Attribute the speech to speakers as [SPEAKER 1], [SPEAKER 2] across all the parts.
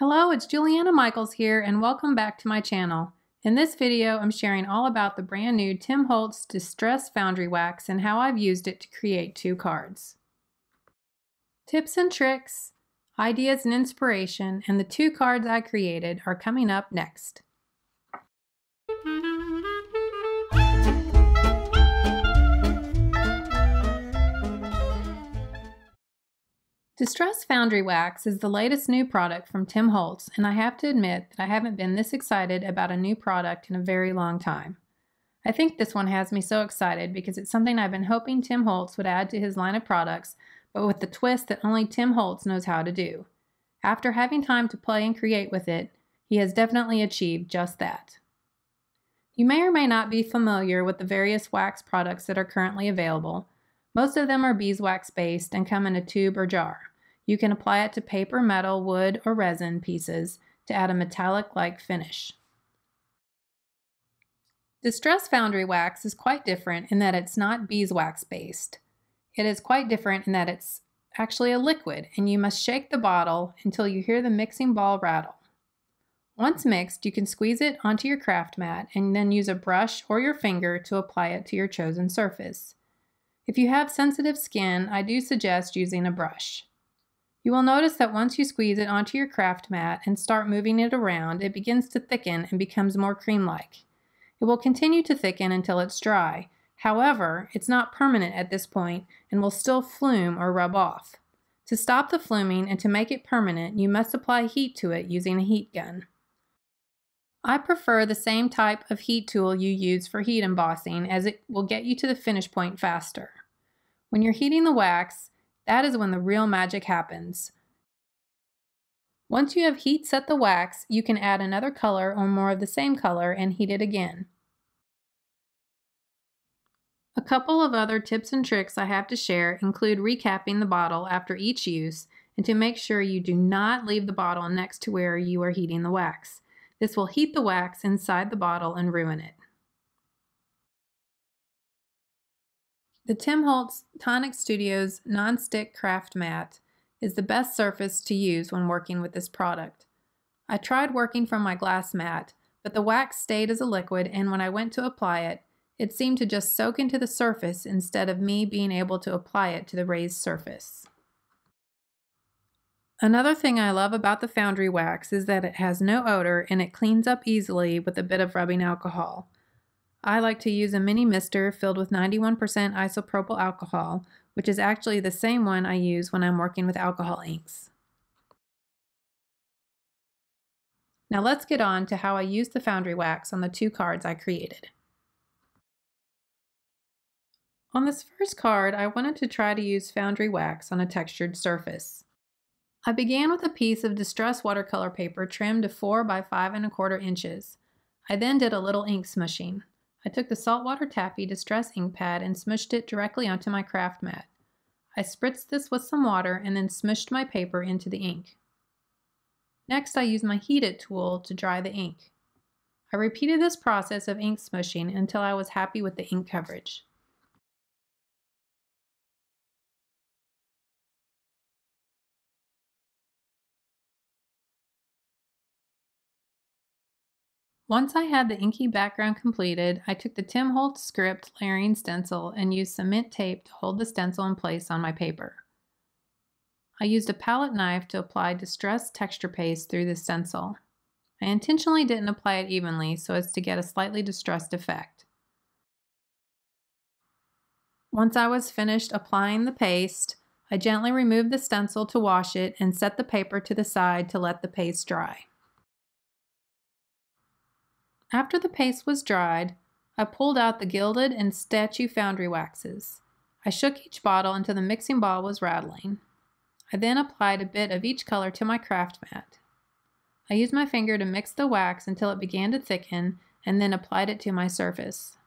[SPEAKER 1] Hello, it's Juliana Michaels here and welcome back to my channel. In this video, I'm sharing all about the brand new Tim Holtz Distress Foundry Wax and how I've used it to create two cards. Tips and tricks, ideas and inspiration, and the two cards I created are coming up next. Distress Foundry Wax is the latest new product from Tim Holtz, and I have to admit that I haven't been this excited about a new product in a very long time. I think this one has me so excited because it's something I've been hoping Tim Holtz would add to his line of products, but with the twist that only Tim Holtz knows how to do. After having time to play and create with it, he has definitely achieved just that. You may or may not be familiar with the various wax products that are currently available, most of them are beeswax based and come in a tube or jar. You can apply it to paper, metal, wood, or resin pieces to add a metallic-like finish. Distress Foundry Wax is quite different in that it's not beeswax based. It is quite different in that it's actually a liquid and you must shake the bottle until you hear the mixing ball rattle. Once mixed, you can squeeze it onto your craft mat and then use a brush or your finger to apply it to your chosen surface. If you have sensitive skin, I do suggest using a brush. You will notice that once you squeeze it onto your craft mat and start moving it around, it begins to thicken and becomes more cream-like. It will continue to thicken until it's dry. However, it's not permanent at this point and will still flume or rub off. To stop the fluming and to make it permanent, you must apply heat to it using a heat gun. I prefer the same type of heat tool you use for heat embossing as it will get you to the finish point faster. When you're heating the wax, that is when the real magic happens. Once you have heat set the wax, you can add another color or more of the same color and heat it again. A couple of other tips and tricks I have to share include recapping the bottle after each use and to make sure you do not leave the bottle next to where you are heating the wax. This will heat the wax inside the bottle and ruin it. The Tim Holtz Tonic Studios Non-Stick Craft Mat is the best surface to use when working with this product. I tried working from my glass mat, but the wax stayed as a liquid and when I went to apply it, it seemed to just soak into the surface instead of me being able to apply it to the raised surface. Another thing I love about the foundry wax is that it has no odor and it cleans up easily with a bit of rubbing alcohol. I like to use a mini mister filled with 91% isopropyl alcohol, which is actually the same one I use when I'm working with alcohol inks. Now let's get on to how I use the foundry wax on the two cards I created. On this first card, I wanted to try to use foundry wax on a textured surface. I began with a piece of distress watercolor paper trimmed to 4 by 5 and a quarter inches. I then did a little ink smushing. I took the saltwater taffy distress ink pad and smushed it directly onto my craft mat. I spritzed this with some water and then smushed my paper into the ink. Next, I used my heat it tool to dry the ink. I repeated this process of ink smushing until I was happy with the ink coverage. Once I had the inky background completed, I took the Tim Holtz script layering stencil and used cement tape to hold the stencil in place on my paper. I used a palette knife to apply distressed texture paste through the stencil. I intentionally didn't apply it evenly so as to get a slightly distressed effect. Once I was finished applying the paste, I gently removed the stencil to wash it and set the paper to the side to let the paste dry. After the paste was dried, I pulled out the gilded and statue foundry waxes. I shook each bottle until the mixing ball was rattling. I then applied a bit of each color to my craft mat. I used my finger to mix the wax until it began to thicken and then applied it to my surface.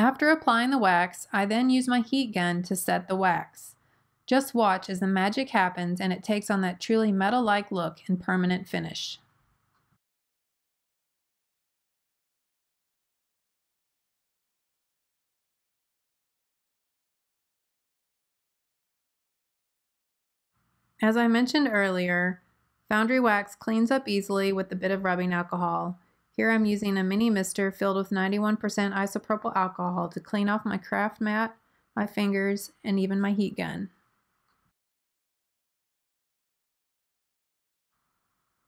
[SPEAKER 1] After applying the wax, I then use my heat gun to set the wax. Just watch as the magic happens and it takes on that truly metal-like look and permanent finish. As I mentioned earlier, foundry wax cleans up easily with a bit of rubbing alcohol. Here I'm using a mini mister filled with 91% isopropyl alcohol to clean off my craft mat, my fingers, and even my heat gun.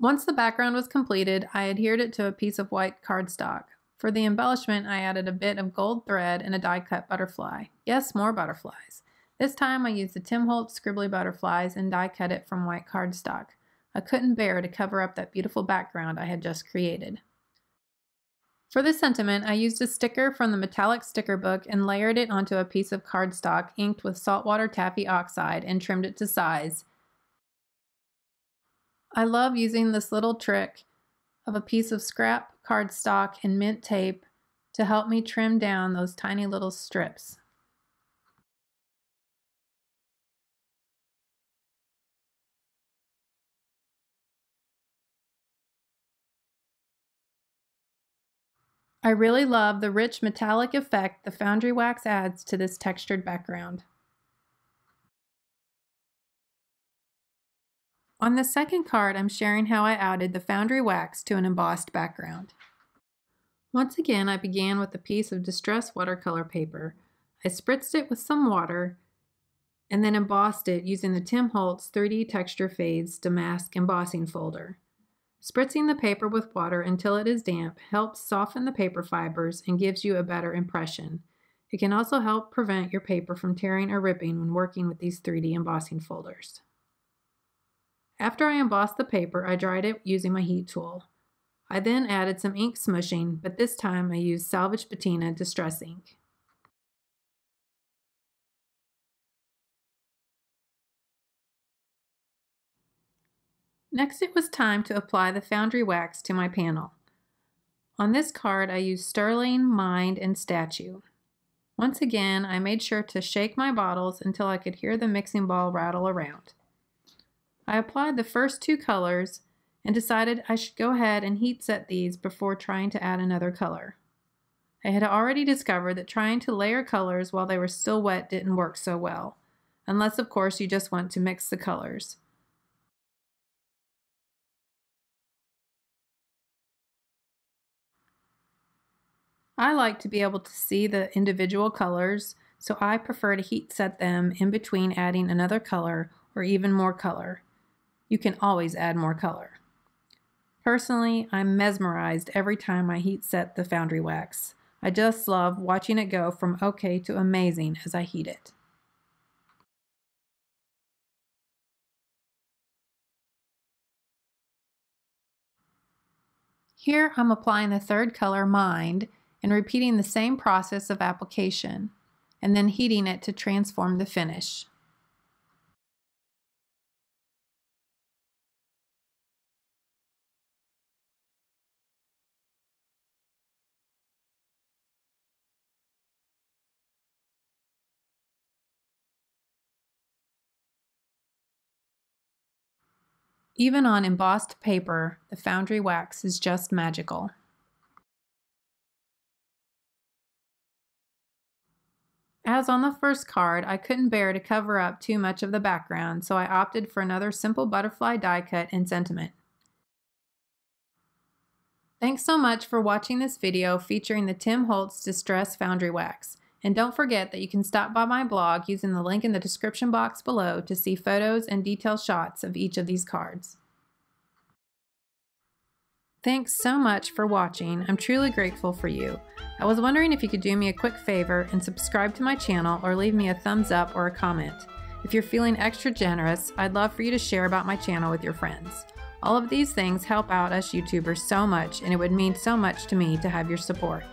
[SPEAKER 1] Once the background was completed, I adhered it to a piece of white cardstock. For the embellishment, I added a bit of gold thread and a die-cut butterfly. Yes, more butterflies. This time I used the Tim Holtz scribbly butterflies and die-cut it from white cardstock. I couldn't bear to cover up that beautiful background I had just created. For the sentiment, I used a sticker from the metallic sticker book and layered it onto a piece of cardstock inked with saltwater taffy oxide and trimmed it to size. I love using this little trick of a piece of scrap cardstock and mint tape to help me trim down those tiny little strips. I really love the rich metallic effect the foundry wax adds to this textured background. On the second card, I'm sharing how I added the foundry wax to an embossed background. Once again, I began with a piece of distress watercolor paper. I spritzed it with some water and then embossed it using the Tim Holtz 3D Texture Fades Damask Embossing Folder. Spritzing the paper with water until it is damp helps soften the paper fibers and gives you a better impression. It can also help prevent your paper from tearing or ripping when working with these 3D embossing folders. After I embossed the paper, I dried it using my heat tool. I then added some ink smushing, but this time I used Salvaged Patina Distress Ink. Next it was time to apply the foundry wax to my panel. On this card I used Sterling, Mined, and Statue. Once again I made sure to shake my bottles until I could hear the mixing ball rattle around. I applied the first two colors and decided I should go ahead and heat set these before trying to add another color. I had already discovered that trying to layer colors while they were still wet didn't work so well, unless of course you just want to mix the colors. I like to be able to see the individual colors, so I prefer to heat set them in between adding another color or even more color. You can always add more color. Personally, I'm mesmerized every time I heat set the foundry wax. I just love watching it go from okay to amazing as I heat it. Here I'm applying the third color, Mined, and repeating the same process of application, and then heating it to transform the finish. Even on embossed paper, the foundry wax is just magical. As on the first card, I couldn't bear to cover up too much of the background, so I opted for another simple butterfly die cut in sentiment. Thanks so much for watching this video featuring the Tim Holtz Distress Foundry Wax. And don't forget that you can stop by my blog using the link in the description box below to see photos and detailed shots of each of these cards. Thanks so much for watching. I'm truly grateful for you. I was wondering if you could do me a quick favor and subscribe to my channel or leave me a thumbs up or a comment. If you're feeling extra generous, I'd love for you to share about my channel with your friends. All of these things help out us YouTubers so much and it would mean so much to me to have your support.